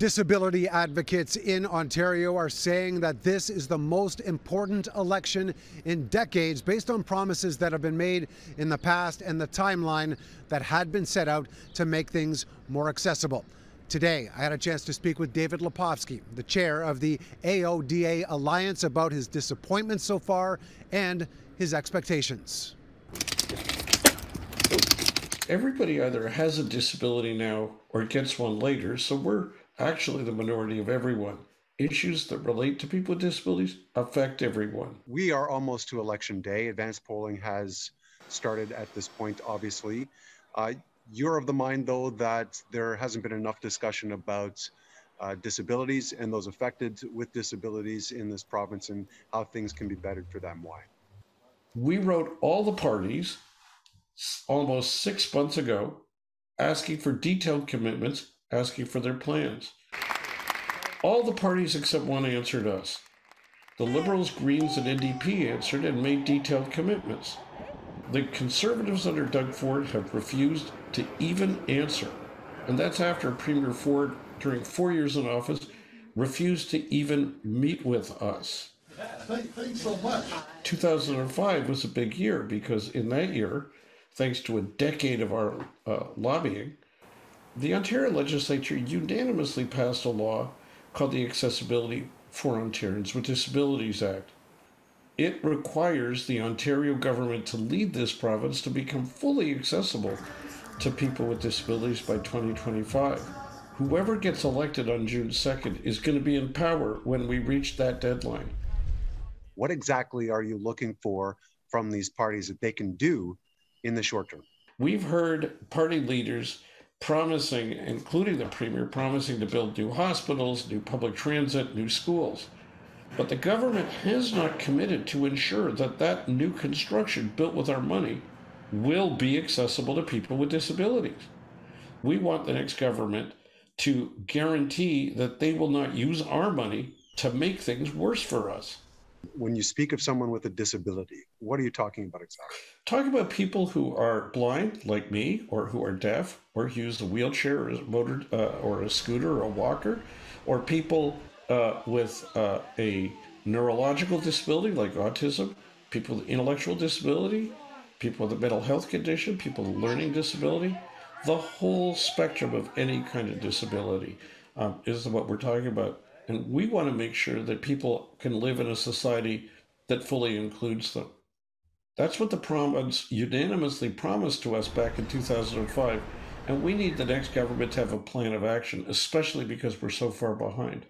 Disability advocates in Ontario are saying that this is the most important election in decades based on promises that have been made in the past and the timeline that had been set out to make things more accessible. Today, I had a chance to speak with David Lepofsky, the chair of the AODA Alliance, about his disappointment so far and his expectations. Everybody either has a disability now or gets one later, so we're actually the minority of everyone. Issues that relate to people with disabilities affect everyone. We are almost to election day. Advanced polling has started at this point, obviously. Uh, you're of the mind, though, that there hasn't been enough discussion about uh, disabilities and those affected with disabilities in this province and how things can be bettered for them. Why? We wrote all the parties almost six months ago asking for detailed commitments asking for their plans. All the parties except one answered us. The Liberals, Greens, and NDP answered and made detailed commitments. The Conservatives under Doug Ford have refused to even answer. And that's after Premier Ford, during four years in office, refused to even meet with us. Thank, Thanks so much. 2005 was a big year because in that year, thanks to a decade of our uh, lobbying, the Ontario legislature unanimously passed a law called the Accessibility for Ontarians with Disabilities Act. It requires the Ontario government to lead this province to become fully accessible to people with disabilities by 2025. Whoever gets elected on June 2nd is going to be in power when we reach that deadline. What exactly are you looking for from these parties that they can do in the short term? We've heard party leaders promising, including the premier, promising to build new hospitals, new public transit, new schools. But the government has not committed to ensure that that new construction built with our money will be accessible to people with disabilities. We want the next government to guarantee that they will not use our money to make things worse for us. When you speak of someone with a disability, what are you talking about exactly? Talk about people who are blind, like me, or who are deaf, or use a wheelchair, or a motor, uh, or a scooter, or a walker, or people uh, with uh, a neurological disability like autism, people with intellectual disability, people with a mental health condition, people with learning disability, the whole spectrum of any kind of disability um, is what we're talking about. And we want to make sure that people can live in a society that fully includes them. That's what the province unanimously promised to us back in 2005. And we need the next government to have a plan of action, especially because we're so far behind.